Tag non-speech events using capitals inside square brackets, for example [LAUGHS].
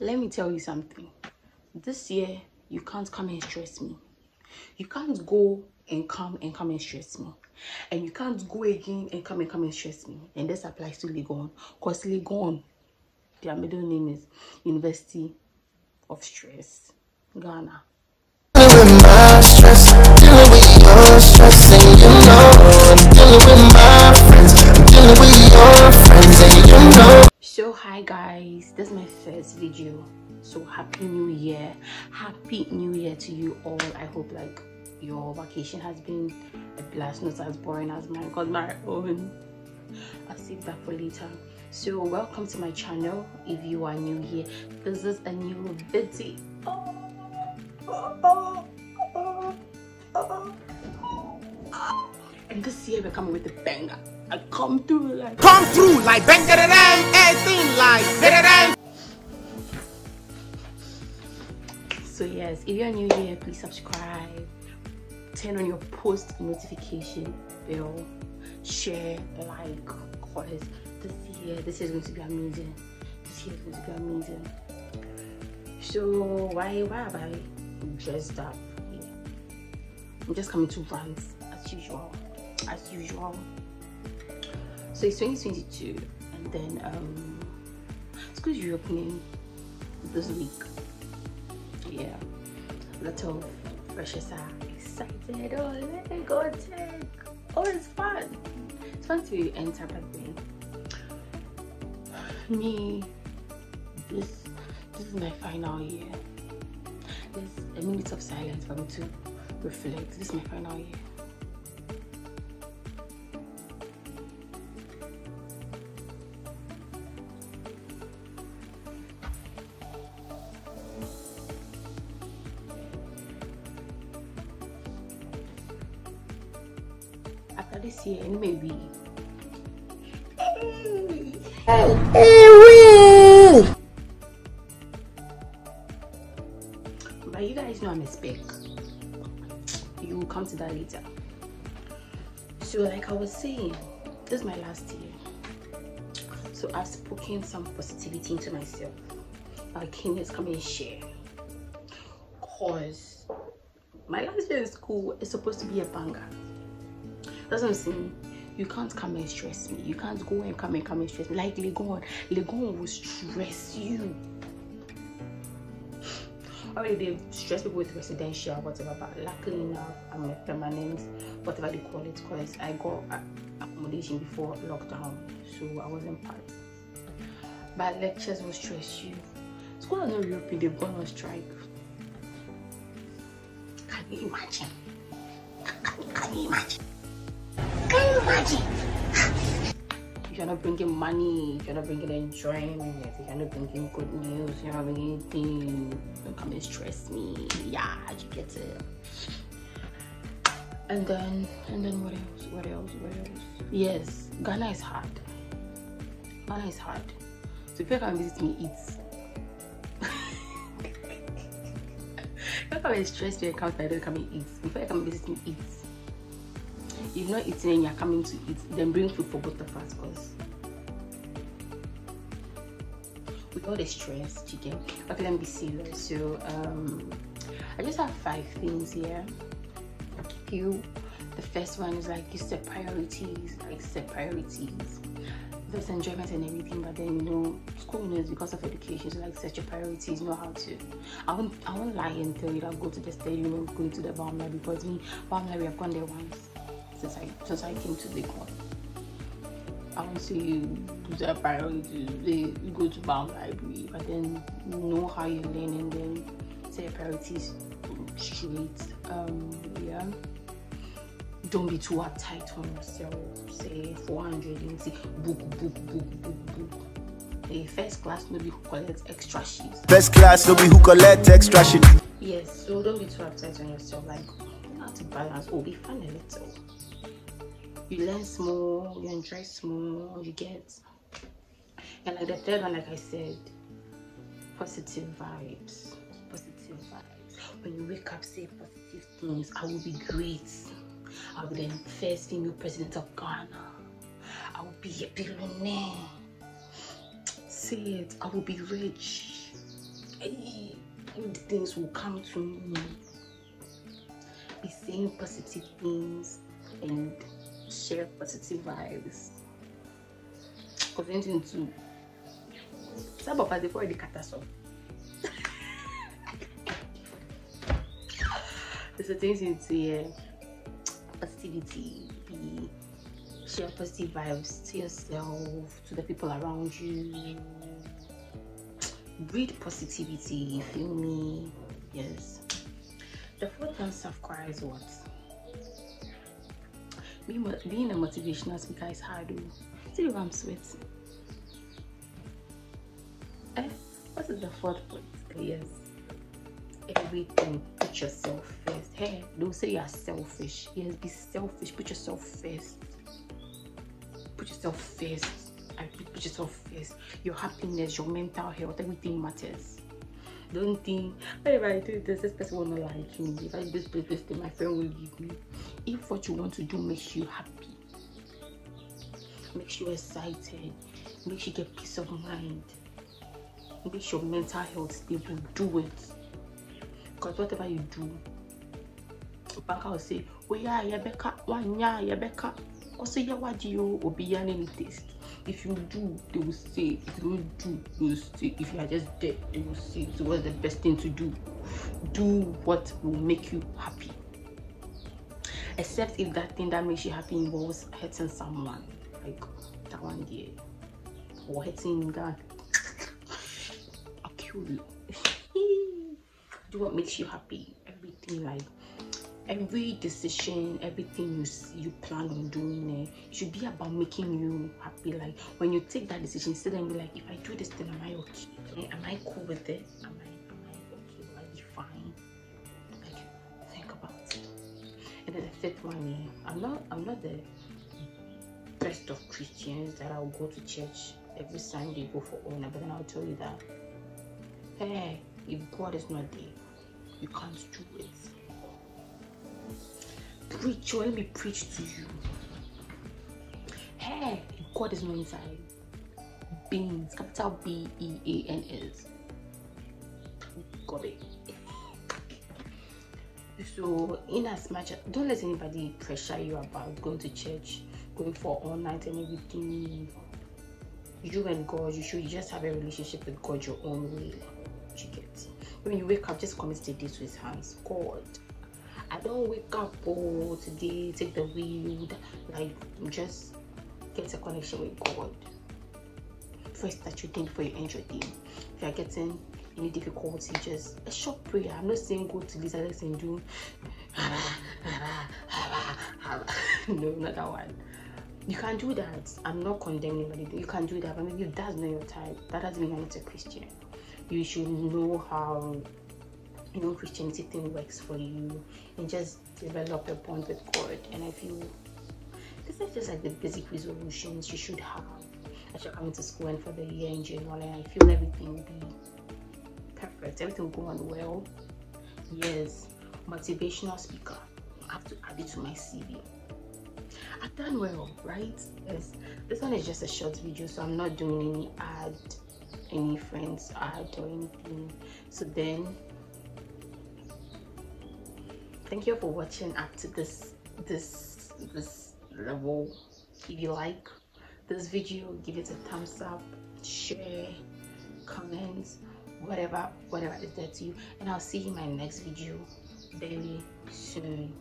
let me tell you something. This year, you can't come and stress me. You can't go and come and come and stress me. And you can't go again and come and come and stress me. And this applies to Legon. Because Legon, their middle name is University of Stress, Ghana. So hi guys, this is my first video. So happy new year. Happy new year to you all. I hope like your vacation has been a blast, not as boring as mine, because my own I'll save that for later. So welcome to my channel. If you are new here, this is a new video. And this year we're coming with a banger. I come through like come through like bang da da dang, everything like da da dang. So yes, if you're new here, please subscribe, turn on your post notification bell, share, like, cause this year, this is going to be amazing. This year is going to be amazing. So why why have I dressed up? Yeah. I'm just coming to rant as usual, as usual. So it's 2022, and then um, school's reopening this week. Yeah. Lot of freshers are excited. Oh let me go oh it's fun. It's fun to enter but me this this is my final year. There's a minute of silence for me to reflect. This is my final year this year and maybe. But you guys know i'm a spec. You will come to that later. So like i was saying this is my last year. So i've spoken some positivity into myself. I came to come and share? Cause my last year in school is supposed to be a banger that's what I'm saying. You can't come and stress me. You can't go and come and come and stress me. Like Legon. Legon will stress you. Already they stress people with residential, whatever, but luckily enough, I'm a permanent, whatever they call it, because I got uh, accommodation before lockdown, so I wasn't part. But lectures will stress you. School has not reopened, they've gone on strike. Can you imagine? Can, can you imagine? Can you imagine? If you're not bringing money, if you're not bringing enjoyment, if you're not bringing good news, you're not bringing anything, don't come and stress me. Yeah, you get it. And then, and then what else? What else? What else? Yes, Ghana is hard. Ghana is hard. So if you come visit me, eat. [LAUGHS] don't come and stress me and come I don't come and eat. Before you come visit me, eat if not eating and you're coming to eat, then bring food for both of us because with all the stress, chicken. Okay, let me be serious. So um I just have five things here. You the first one is like you set priorities, like set priorities. There's enjoyment and everything, but then you know, school you know is because of education, so like set your priorities, know how to. I won't I won't lie and tell you that go to the stadium, know, going to the Balme because me, Balme we have gone there once since I since I came to Legon. I to say you the priority you go to Balme Library, but then know how you learn and then set priorities straight. Um, yeah. Don't be too uptight on yourself. Say 400 and say book, book, book, book, book. The first class nobody who collects extra sheets. First class, nobody who collect extra shit. Yes, so don't be too uptight on yourself. Like, you have to balance. Oh, be fun a little you learn small, you enjoy small, you get. And like the third one, like I said, positive vibes. Positive vibes. When you wake up, say positive things. I will be great. I'll be the first female president of Ghana. I will be a billionaire. Say it. I will be rich. hey, things will come to me. Be saying positive things and share positive vibes. Because anything [LAUGHS] to some of us before the catastrophe. There's a things into uh, positivity, be share positive vibes to yourself, to the people around you. Breed positivity, you feel me? Yes. The fourth of cry is what? Being, a motivational speaker is hard. oh. See if I'm sweating. Eh, what is the fourth point? Yes. Everything, put yourself first. Hey, don't say you're selfish. Yes, be selfish. Put yourself first. Put yourself first. I put yourself first. Your happiness, your mental health, everything matters. Don't think, "Oh, if I do this, this person will not like me. If I do this, this, thing, my friend will leave me. If what you want to do makes you happy, makes you excited, makes you get peace of mind, makes your mental health stable, do it. Because whatever you do, Banka will say, Oh yeah, Yabeka, one yeah, Yabeka. Also, yeah, what do you obi any taste? If you do, they will say. If you do, they will say. If you are just dead, they will say. So, what's the best thing to do? Do what will make you happy. Except if that thing that makes you happy involves hurting someone, like that one there, or hurting that. [LAUGHS] I'll kill you. [LAUGHS] do what makes you happy. Everything like every decision, everything you you plan on doing, eh, should be about making you happy. Like when you take that decision, there and be like, if I do this, then am I okay? Eh, Am I cool with it? Am I am I okay? Will I be fine? Like think about it. And then the fifth one, eh, I'm not I'm not the best of Christians that I'll go to church every Sunday, go for honor, but then I'll tell you that hey, if God is not there, you can't do it. Preach, or let me preach to you. Hey, God is not inside, beans, capital B E A N S. Got it. So, in as much, don't let anybody pressure you about going to church, going for all night and everything. You and God, you should just have a relationship with God your own way. You get. When you wake up, just commit the day to His hands. God, I don't wake up oh today, take the wheel, like just get a connection with God. First that you think before you end your. If you're getting any difficulty, just a short prayer. I'm not saying go to Alex and do [LAUGHS] no, not that one. You can do that. I'm not condemning anybody. You can do that, but maybe that's not your type, that doesn't mean you're not a Christian. You should know how you know Christianity thing works for you and just develop a bond with God. And I feel this is just like the basic resolutions you should have as you're coming to school and for the year in general. And I feel everything will be perfect. Everything will go on well. Yes, motivational speaker. I have to add it to my CV. I've done well, right? Yes. This one is just a short video, so I'm not doing any ad, any friends ad or anything. So then thank you for watching up to this this this level. If you like this video give it a thumbs up share comments whatever whatever is there to you. And i'll see you in my next video very soon